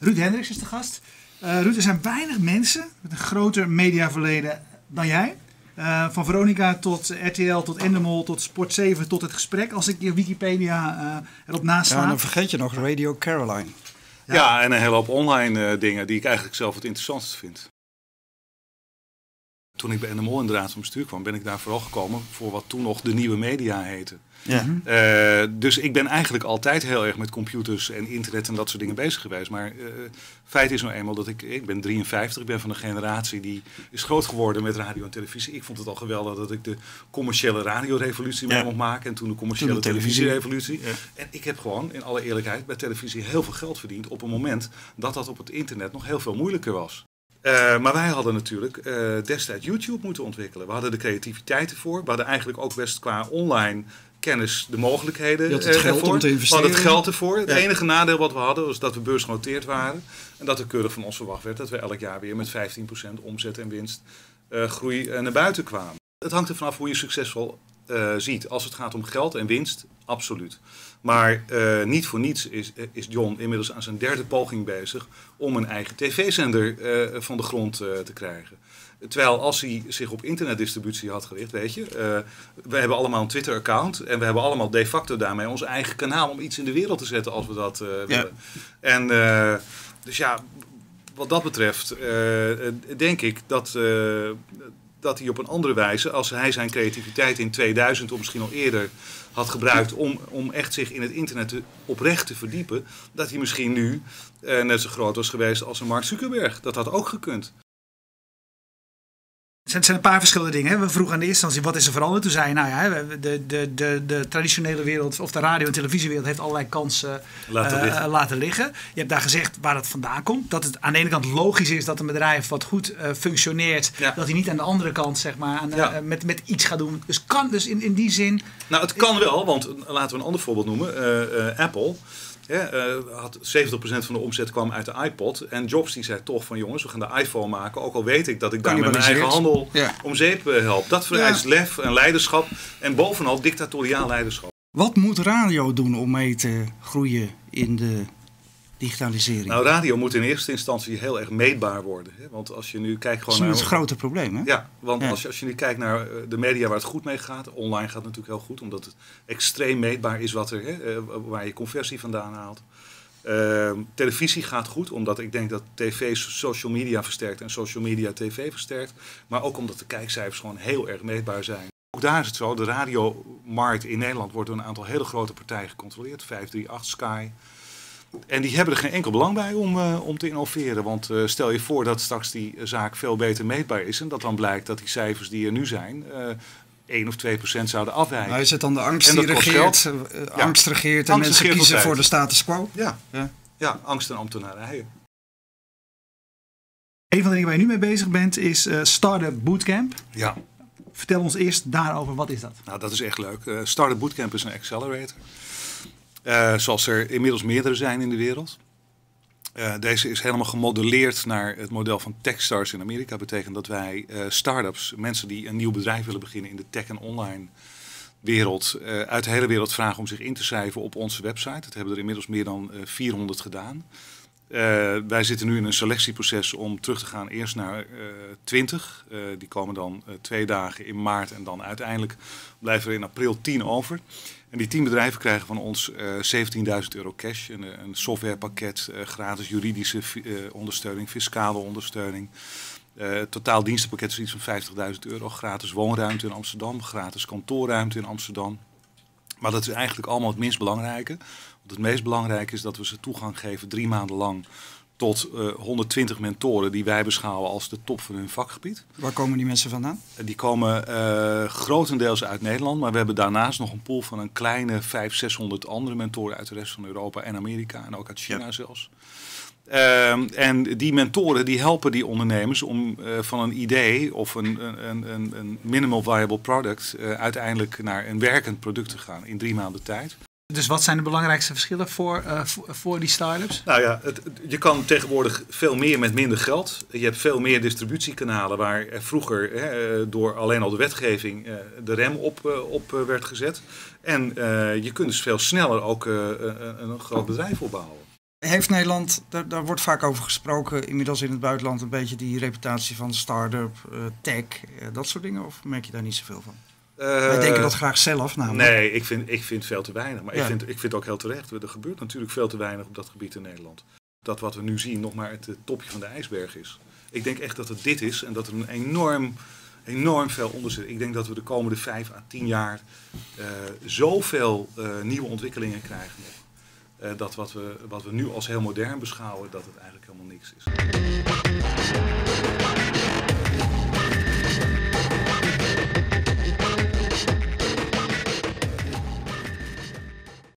Ruud Hendricks is de gast. Uh, Ruud, er zijn weinig mensen met een groter mediaverleden dan jij. Uh, van Veronica tot RTL, tot Endemol, tot Sport 7, tot het gesprek. Als ik je Wikipedia uh, erop nasla. Ja, dan vergeet je nog Radio Caroline. Ja, ja en een hele hoop online dingen die ik eigenlijk zelf het interessantst vind. Toen ik bij NMO in de Raad van Bestuur kwam, ben ik daar vooral gekomen voor wat toen nog de nieuwe media heette. Ja. Uh, dus ik ben eigenlijk altijd heel erg met computers en internet en dat soort dingen bezig geweest. Maar uh, feit is nou eenmaal dat ik, ik ben 53, ik ben van een generatie die is groot geworden met radio en televisie. Ik vond het al geweldig dat ik de commerciële radiorevolutie mee mocht maken en toen de commerciële de televisierevolutie. Ja. En ik heb gewoon, in alle eerlijkheid, bij televisie heel veel geld verdiend op een moment dat dat op het internet nog heel veel moeilijker was. Uh, maar wij hadden natuurlijk uh, destijds YouTube moeten ontwikkelen. We hadden de creativiteit ervoor. We hadden eigenlijk ook best qua online kennis de mogelijkheden je had het geld ervoor. om te investeren. We hadden het geld ervoor. Het enige nadeel wat we hadden was dat we beursgenoteerd waren. En dat er keurig van ons verwacht werd dat we elk jaar weer met 15% omzet en winst uh, groei naar buiten kwamen. Het hangt er vanaf hoe je succesvol ziet. Als het gaat om geld en winst, absoluut. Maar uh, niet voor niets is, is John inmiddels aan zijn derde poging bezig om een eigen tv-zender uh, van de grond te krijgen. Terwijl als hij zich op internetdistributie had gericht, weet je, we hebben allemaal een Twitter-account en we hebben allemaal de facto daarmee ons eigen kanaal om iets in de wereld te zetten als we dat willen. En dus ja, wat dat betreft denk ik dat dat hij op een andere wijze, als hij zijn creativiteit in 2000 of misschien al eerder had gebruikt om, om echt zich in het internet te, oprecht te verdiepen, dat hij misschien nu eh, net zo groot was geweest als een Mark Zuckerberg. Dat had ook gekund. Het zijn een paar verschillende dingen. We vroegen aan de eerste instantie wat is er veranderd. Toen zei je, nou ja, de, de, de, de traditionele wereld of de radio- en televisiewereld heeft allerlei kansen laten, uh, liggen. laten, liggen. Je hebt daar gezegd waar het vandaan komt. Dat het aan de ene kant logisch is dat een bedrijf wat goed uh, functioneert, ja. dat hij niet aan de andere kant zeg maar aan, ja. uh, met, met iets gaat doen. Dus kan dus in, in die zin. Nou, het kan wel, want laten we een ander voorbeeld noemen. Apple. Uh, had 70% van de omzet kwam uit de iPod. En Jobs die zei toch van jongens, we gaan de iPhone maken. Ook al weet ik dat ik daar met mijn eigen handel ja. om zeep help. Dat vereist ja. lef en leiderschap. En bovenal dictatoriaal leiderschap. Wat moet radio doen om mee te groeien in de digitalisering? Nou, radio moet in eerste instantie heel erg meetbaar worden. Hè? Want als je nu kijkt gewoon dat is naar... een grote probleem, hè? Ja, want ja. Als, je, als je nu kijkt naar de media waar het goed mee gaat... online gaat het natuurlijk heel goed, omdat het extreem meetbaar is wat er, hè, waar je conversie vandaan haalt. Uh, televisie gaat goed, omdat ik denk dat tv social media versterkt en social media tv versterkt. Maar ook omdat de kijkcijfers gewoon heel erg meetbaar zijn. Ook daar is het zo, de radiomarkt in Nederland wordt door een aantal hele grote partijen gecontroleerd. 538, Sky, en die hebben er geen enkel belang bij om, uh, om te innoveren. Want uh, stel je voor dat straks die zaak veel beter meetbaar is. En dat dan blijkt dat die cijfers die er nu zijn. Uh, 1 of 2 procent zouden afwijken. Nou, is het dan de angst die regeert? Ja. Angst regeert en angst mensen regeert kiezen voor de status quo? Ja, ja. ja angst en ambtenarij. Een van de dingen waar je nu mee bezig bent is uh, Startup Bootcamp. Ja. Vertel ons eerst daarover, wat is dat? Nou, dat is echt leuk. Uh, Startup Bootcamp is een accelerator. Uh, zoals er inmiddels meerdere zijn in de wereld. Uh, deze is helemaal gemodelleerd naar het model van Techstars in Amerika. Dat betekent dat wij uh, start-ups, mensen die een nieuw bedrijf willen beginnen in de tech en online wereld, uit de hele wereld vragen om zich in te schrijven op onze website. Dat hebben er inmiddels meer dan 400 gedaan. wij zitten nu in een selectieproces om terug te gaan eerst naar 20. die komen dan twee dagen in maart en dan uiteindelijk blijven er in april 10 over. En die tien bedrijven krijgen van ons uh, 17.000 euro cash, een, een softwarepakket, uh, gratis juridische ondersteuning, fiscale ondersteuning. totaal dienstenpakket is iets van 50.000 euro, gratis woonruimte in Amsterdam, gratis kantoorruimte in Amsterdam. Maar dat is eigenlijk allemaal het minst belangrijke. Want het meest belangrijke is dat we ze toegang geven drie maanden lang tot uh, 120 mentoren die wij beschouwen als de top van hun vakgebied. Waar komen die mensen vandaan? Die komen uh, grotendeels uit Nederland, maar we hebben daarnaast nog een pool van een kleine 500, 600 andere mentoren uit de rest van Europa en Amerika en ook uit China ja. zelfs. Uh, en die mentoren die helpen die ondernemers om van een idee of een, een, een, een minimal viable product uiteindelijk naar een werkend product te gaan in drie maanden tijd. Dus wat zijn de belangrijkste verschillen voor, uh, voor, voor, die start-ups? Nou ja, het, je kan tegenwoordig veel meer met minder geld. Je hebt veel meer distributiekanalen waar er vroeger hè, door alleen al de wetgeving uh, de rem op, op werd gezet. En je kunt dus veel sneller ook een, een groot bedrijf opbouwen. Heeft Nederland, daar, daar, wordt vaak over gesproken, inmiddels in het buitenland een beetje die reputatie van start-up, uh, tech, uh, dat soort dingen? Of merk je daar niet zoveel van? Uh, Wij denken dat graag zelf namelijk. Nee, ik vind, ik vind veel te weinig. Maar ik, vind, ik vind ook heel terecht. Er gebeurt natuurlijk veel te weinig op dat gebied in Nederland. Dat wat we nu zien nog maar het topje van de ijsberg is. Ik denk echt dat het dit is en dat er een enorm, enorm veel onder zit. Ik denk dat we de komende vijf à tien jaar uh, zoveel nieuwe ontwikkelingen krijgen. Uh, dat wat we, wat we nu als heel modern beschouwen, dat het eigenlijk helemaal niks is.